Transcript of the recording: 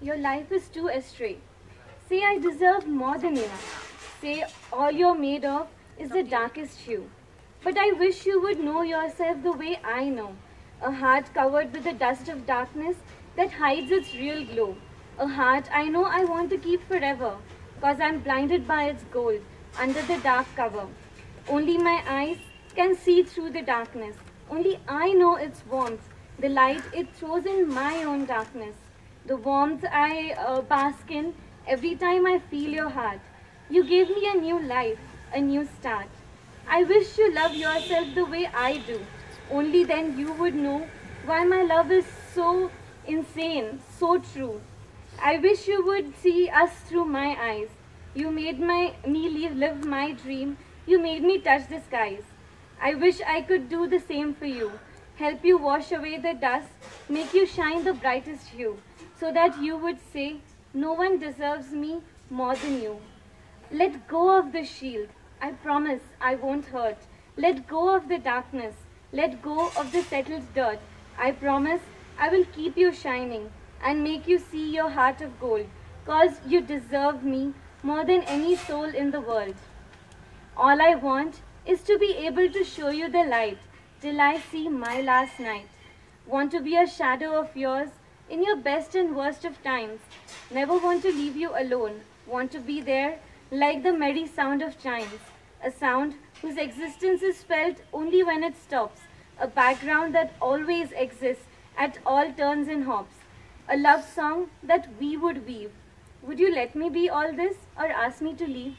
your life is too astray. Say I deserve more than you. Say all you're made of is the darkest hue. But I wish you would know yourself the way I know. A heart covered with the dust of darkness that hides its real glow. A heart I know I want to keep forever, cause I'm blinded by its gold under the dark cover. Only my eyes can see through the darkness. Only I know its warmth, the light it throws in my own darkness. The warmth I uh, bask in every time I feel your heart. You gave me a new life, a new start. I wish you love yourself the way I do. Only then you would know why my love is so insane, so true. I wish you would see us through my eyes. You made my me live, live my dream. You made me touch the skies. I wish I could do the same for you. Help you wash away the dust, make you shine the brightest hue, so that you would say, No one deserves me more than you. Let go of the shield. I promise I won't hurt. Let go of the darkness. Let go of the settled dirt. I promise I will keep you shining and make you see your heart of gold, cause you deserve me more than any soul in the world. All I want is to be able to show you the light till I see my last night. Want to be a shadow of yours in your best and worst of times. Never want to leave you alone. Want to be there like the merry sound of chimes. A sound whose existence is felt only when it stops. A background that always exists at all turns and hops. A love song that we would weave. Would you let me be all this or ask me to leave?